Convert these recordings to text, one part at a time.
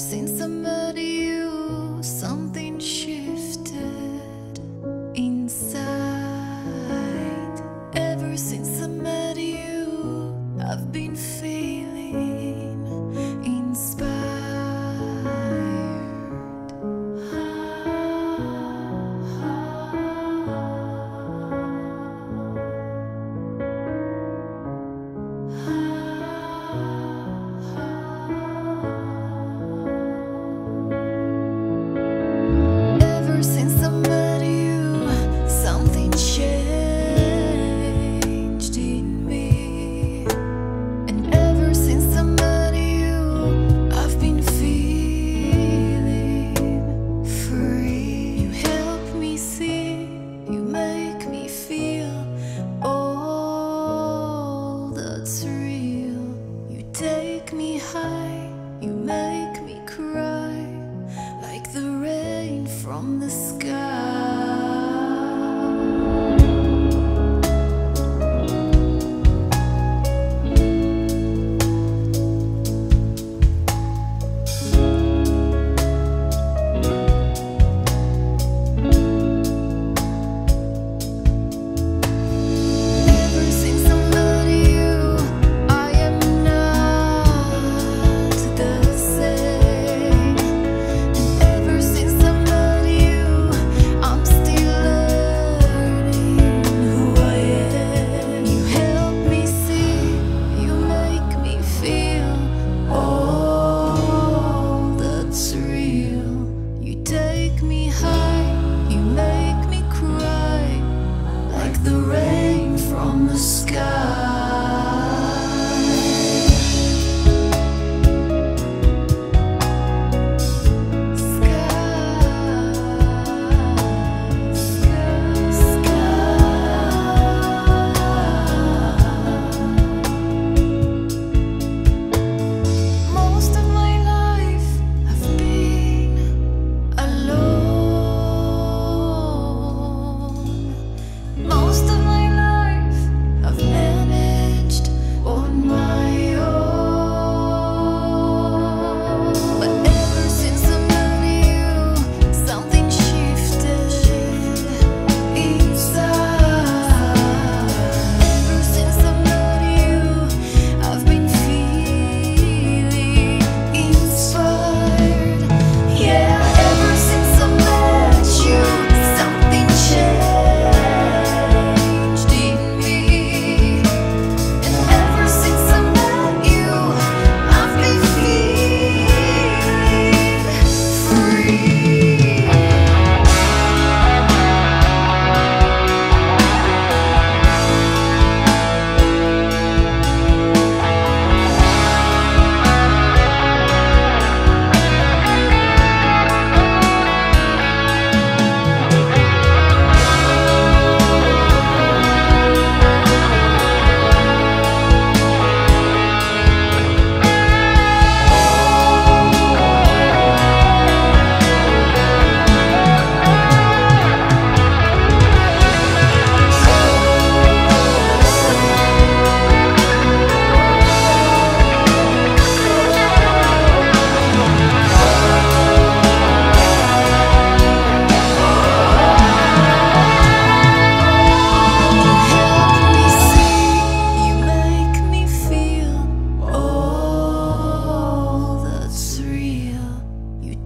since I met you, something shifted inside. Ever since I met you, I've been feeling.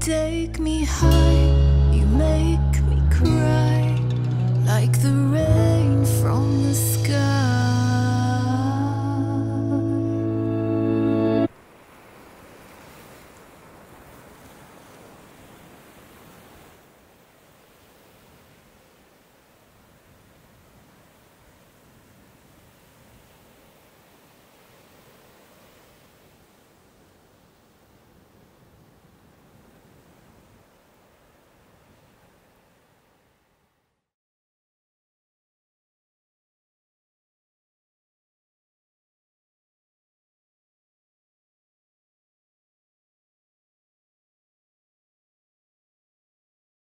take me high, you make me cry like the